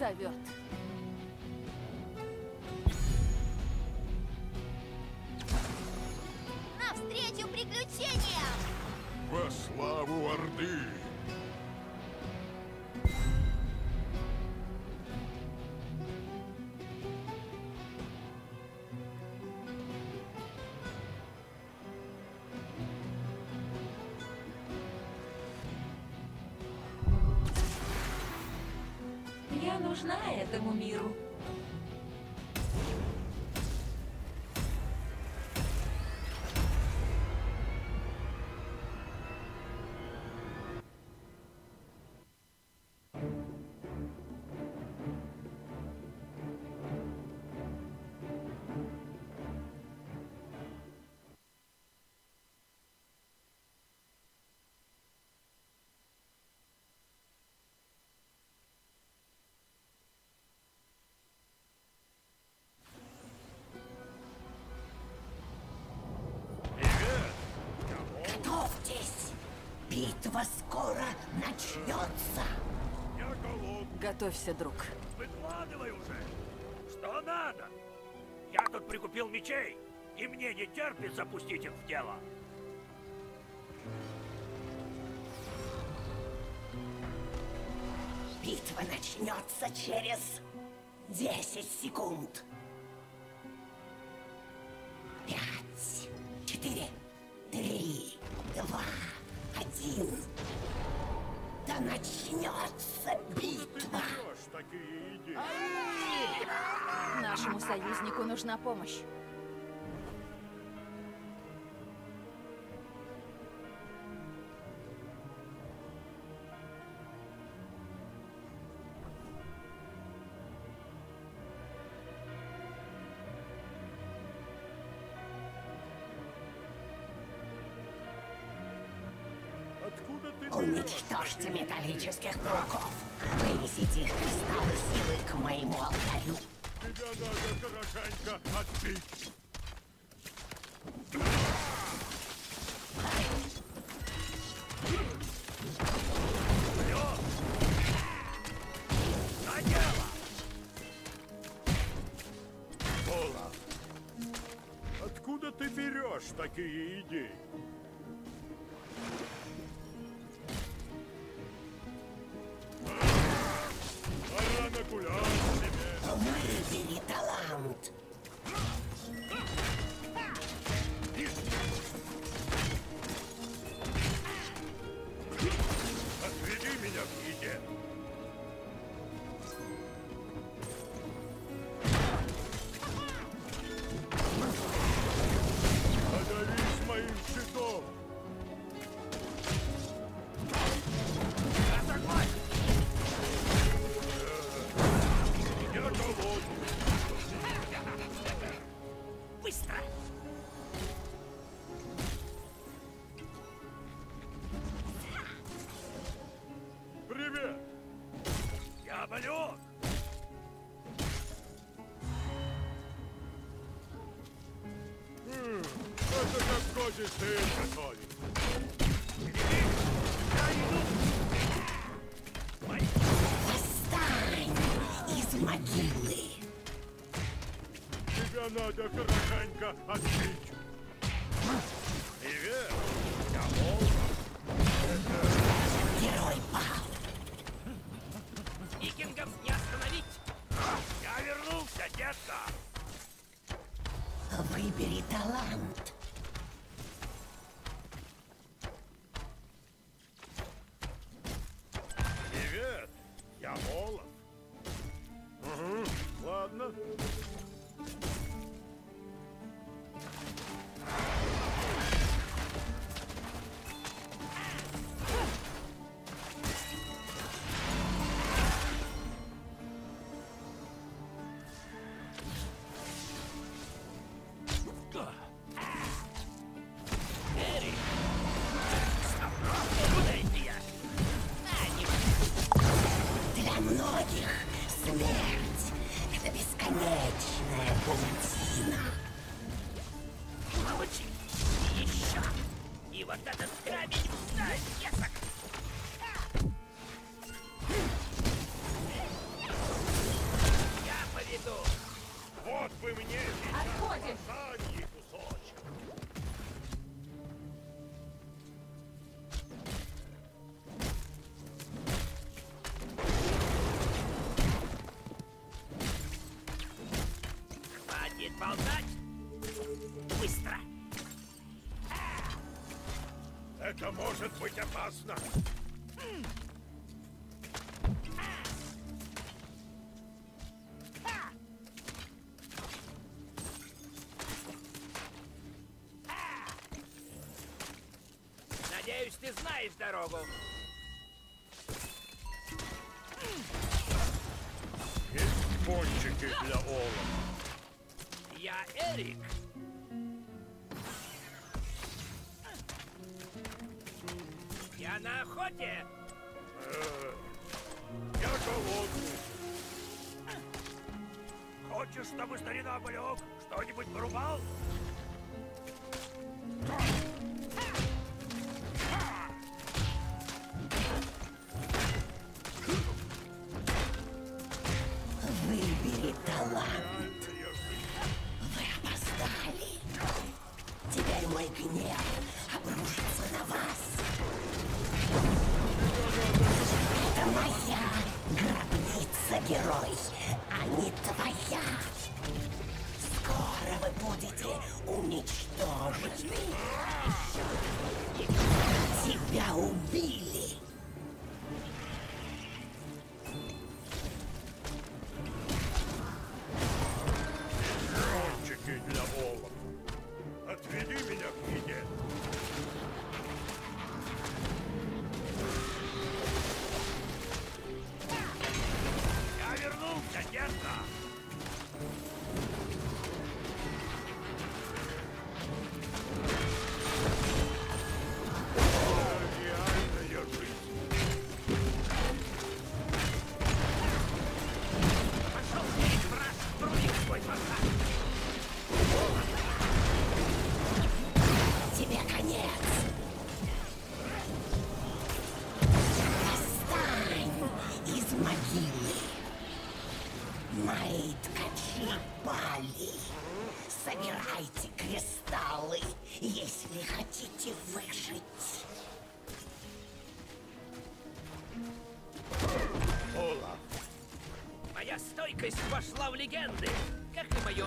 сойдет. Нужна этому миру. Битва скоро начнется! Я голодный. Готовься, друг. Выкладывай уже! Что надо? Я тут прикупил мечей, и мне не терпит запустить их в дело. Битва начнется через 10 секунд. Нашему союзнику нужна помощь. Металлических пауков. Вынесите их кристаллы силы к моему алтарю. Тебя надо хорошенько отбить. Откуда ты берешь такие идеи? Выбери талант. Отведи меня к еде. Детка! Выбери талант. может быть опасно. Надеюсь, ты знаешь дорогу. Есть пончики для Ола. Я Эрик. Corval? Жидкость пошла в легенды, как и мое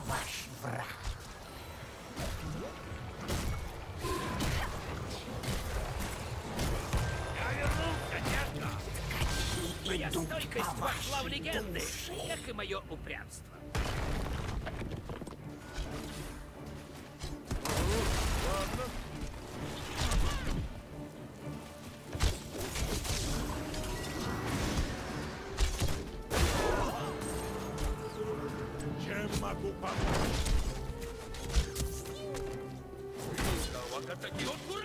ваш враг. Я вернулся, детка! Моя стойкость вошла в легенды, как и мое упрямство. 分かった気をつけ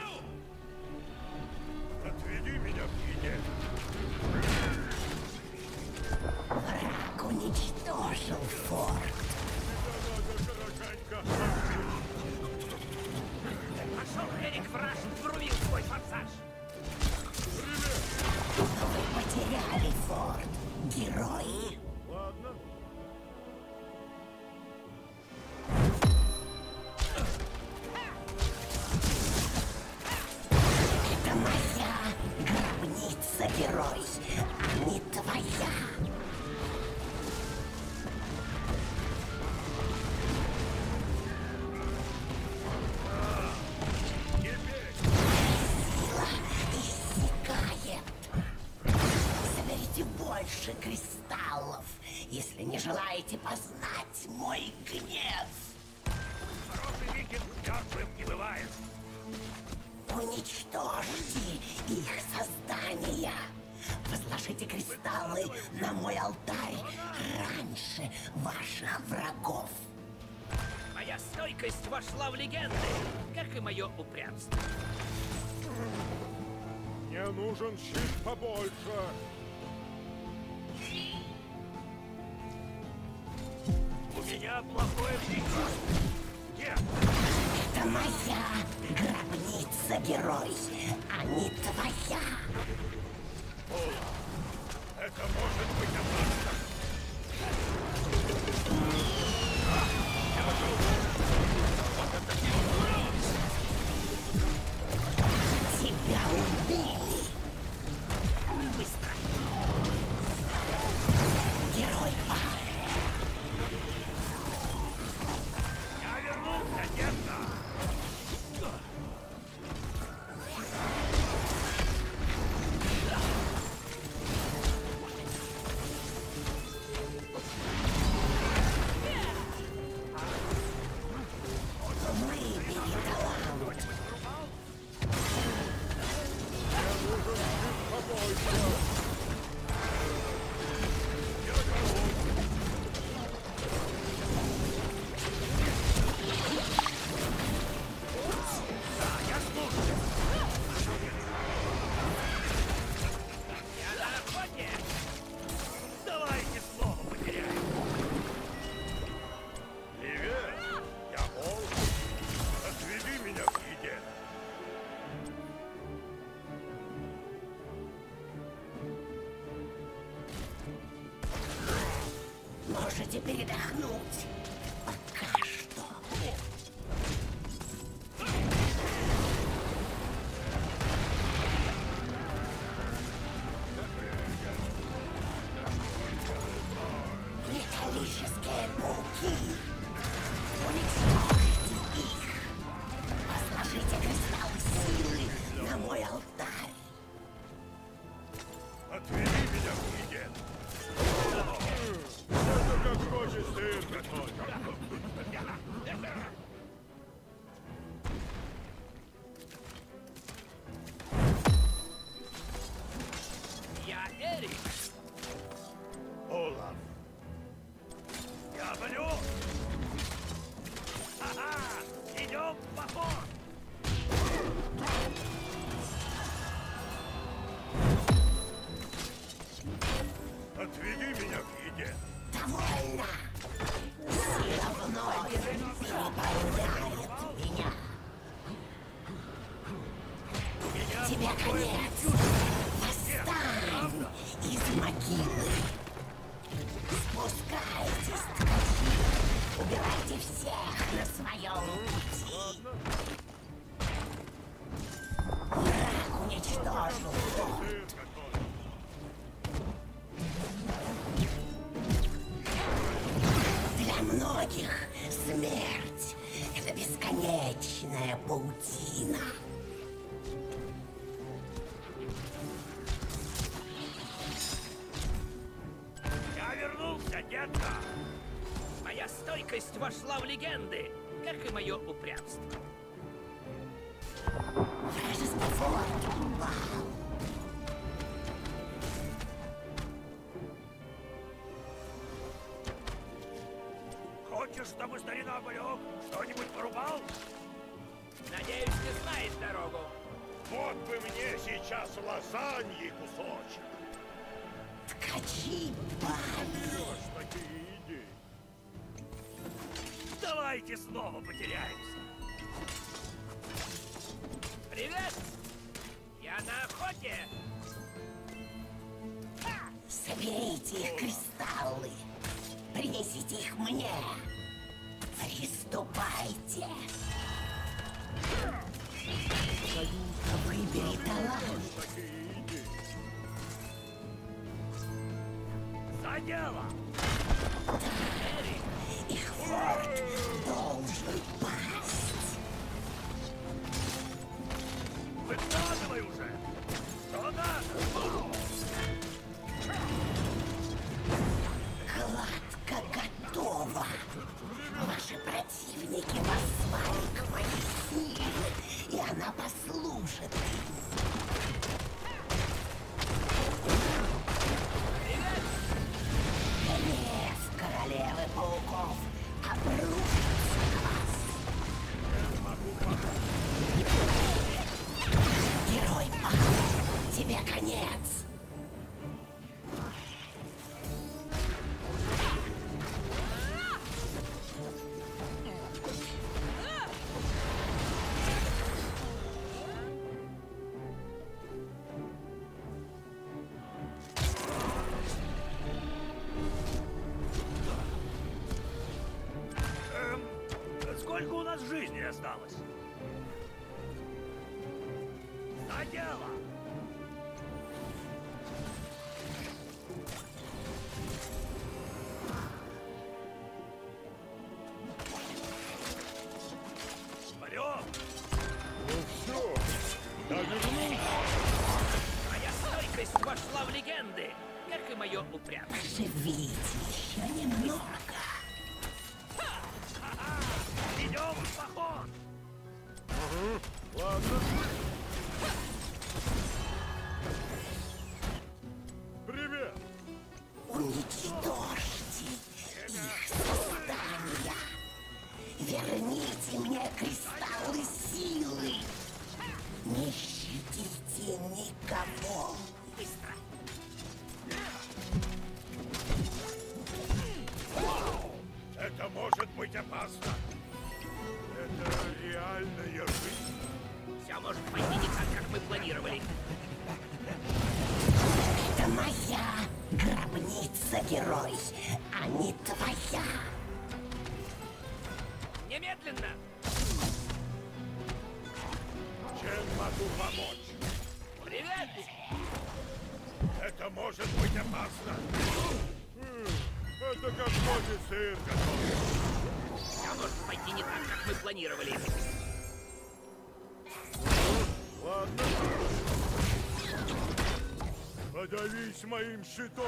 нужен щит побольше. У меня плохое предчувствие. Это моя гробница, герой, а не твоя. О, это может быть опасно. обиде. Довольно! Сила вновь переполняет меня. меня Тебе конец! Восстань из могилы! Спускайтесь, ткачи! Убивайте всех на своем пути! Враг уничтожил! Длинная паутина. Я вернулся, детка! Моя стойкость вошла в легенды, как и мое упрямство. Хочешь, чтобы старина Малек что-нибудь порубал? Надеюсь, ты знаешь дорогу. Вот бы мне сейчас лазаньи кусочек. Ткачи такие идеи. Давайте снова потеряемся. Привет! Я на охоте! Соберите их кристаллы. Принесите их мне. Приступайте. Выбери талант. Такие идеи. За дело! Немедленно! Чем могу помочь? Привет! Это может быть опасно. М, Это как кофе сыр готовить. Все может пойти не так, как мы планировали. Ладно. Подавись моим щитом.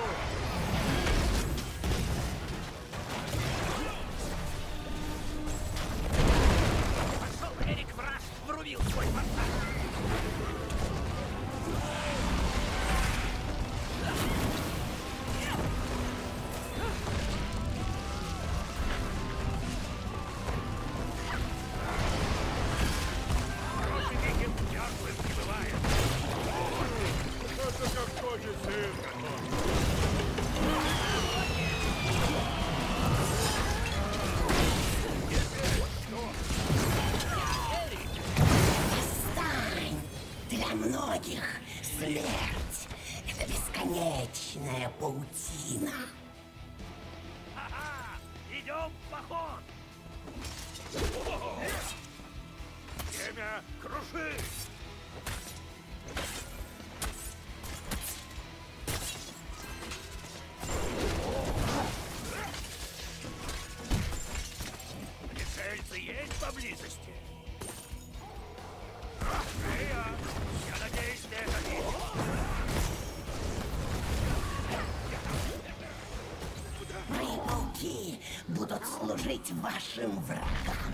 Будут служить вашим врагам.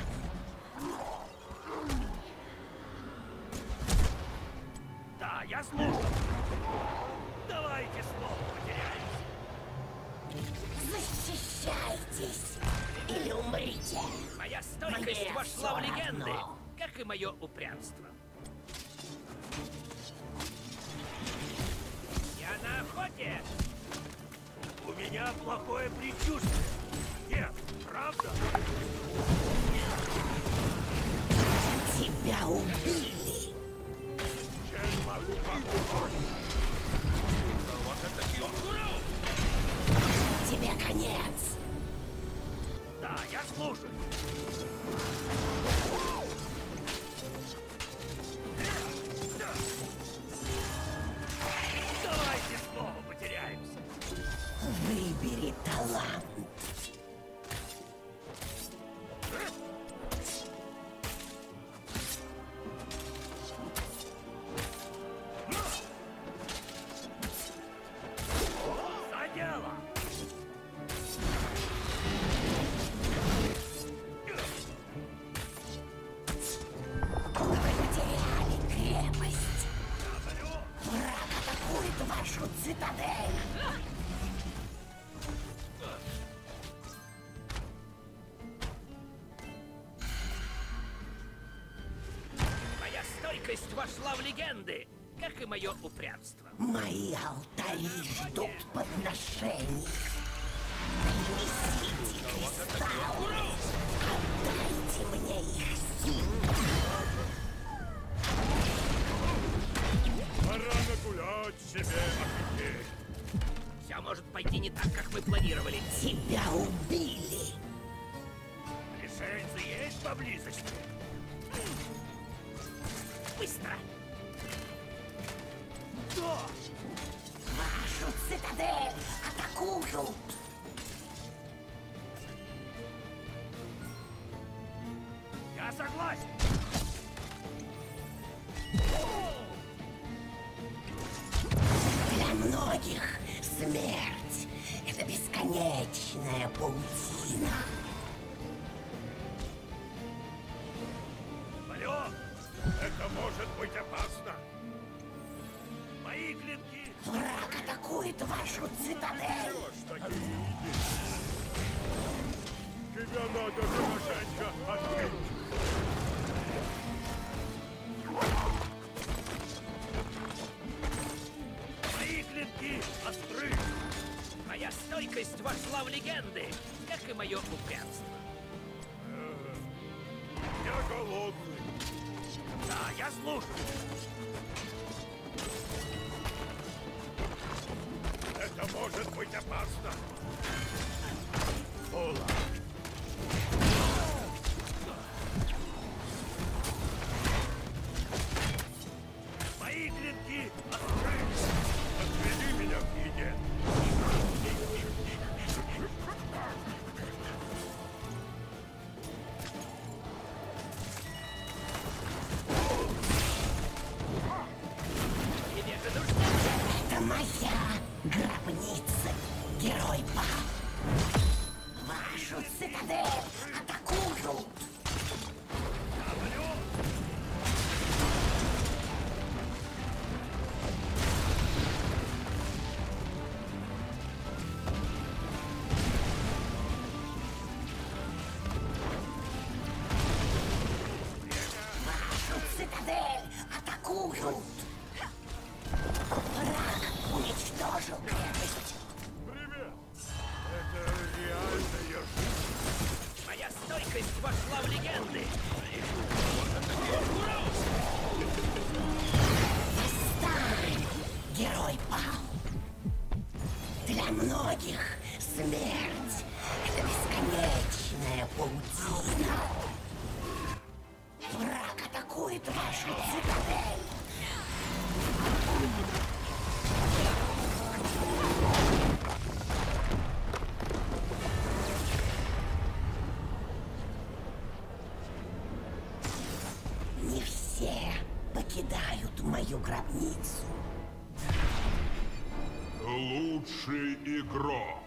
Да, я слушаю. Давайте снова потеряемся. Защищайтесь или умрите. Моя стойкость Мне вошла в легенды, равно. как как и мое упрямство. Я на охоте! У меня плохое предчувствие. Тебя убили. Чем могу помочь? Тебе конец. Да, я слушаю. Стойкость вошла в легенды, как и мое упрямство. Мои алтари ждут подношений. Принесите кристаллы. Отдайте мне их силу. Пора нагулять себе аппетит. Все может пойти не так, как мы планировали. Тебя убили. Пришельцы есть поблизости? Быстро! Да! Вашу цитадель атакуют. Я согласен! Для многих смерть — это бесконечная паутина. Атакует вашу цитадель. Тебя надо хорошенько отбить. Мои клинки остры! Моя стойкость вошла в легенды, как и мое упрямство. Я голодный. Да, я слушаю! Может быть опасно. Ола. Покидают мою гробницу. Лучший игрок.